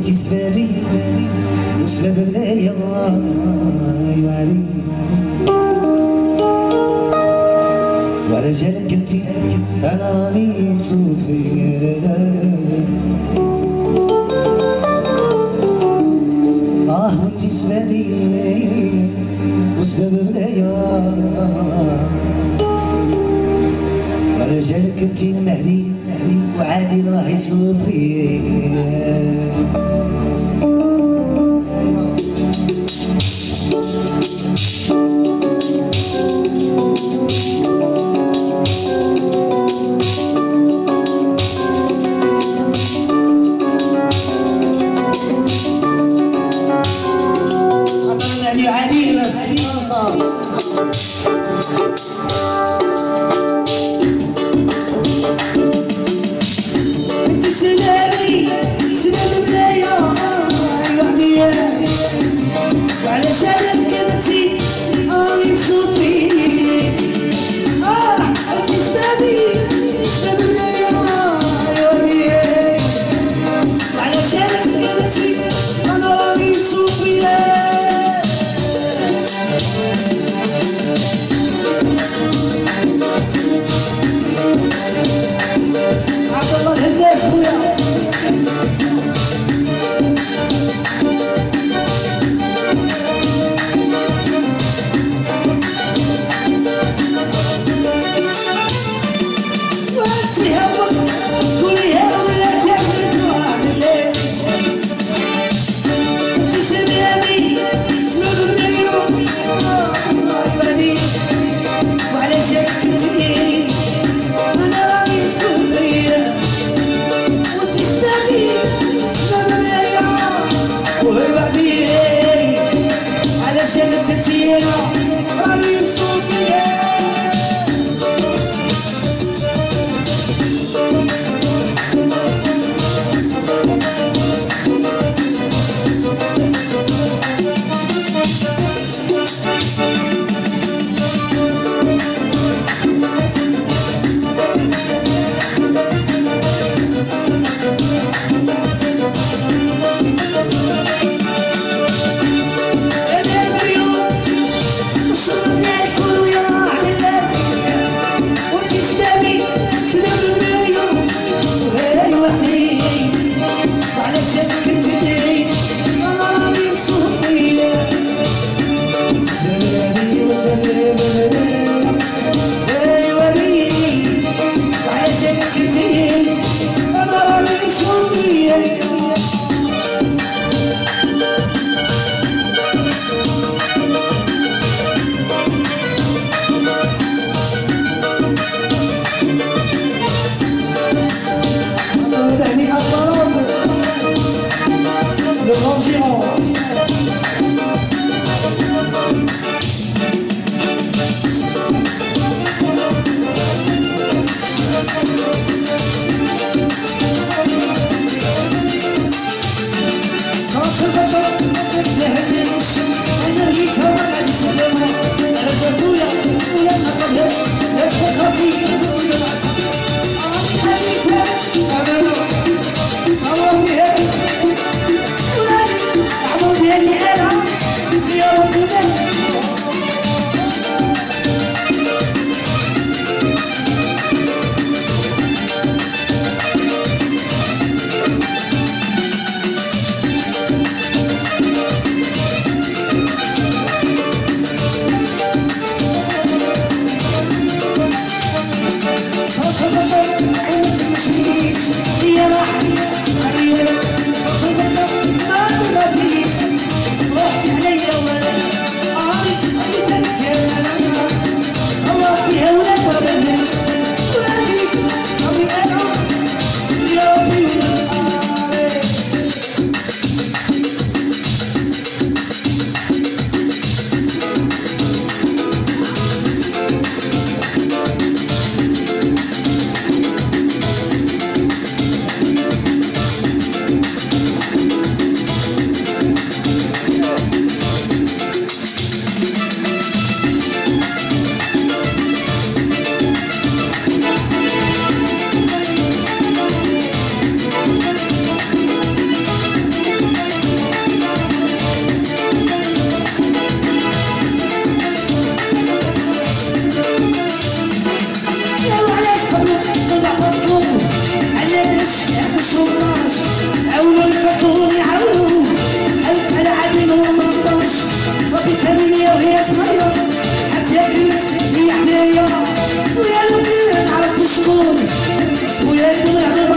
وانتي سبابي وسباب الآية وعلي وعلى جالك انتي أنا راني مسوفي آه وانتي سبابي وسباب الآية وعلى جالك انتي المهدي وعادي راه يصوفي It's another day, oh, yeah. quiero we held it up, a minute. Thank you.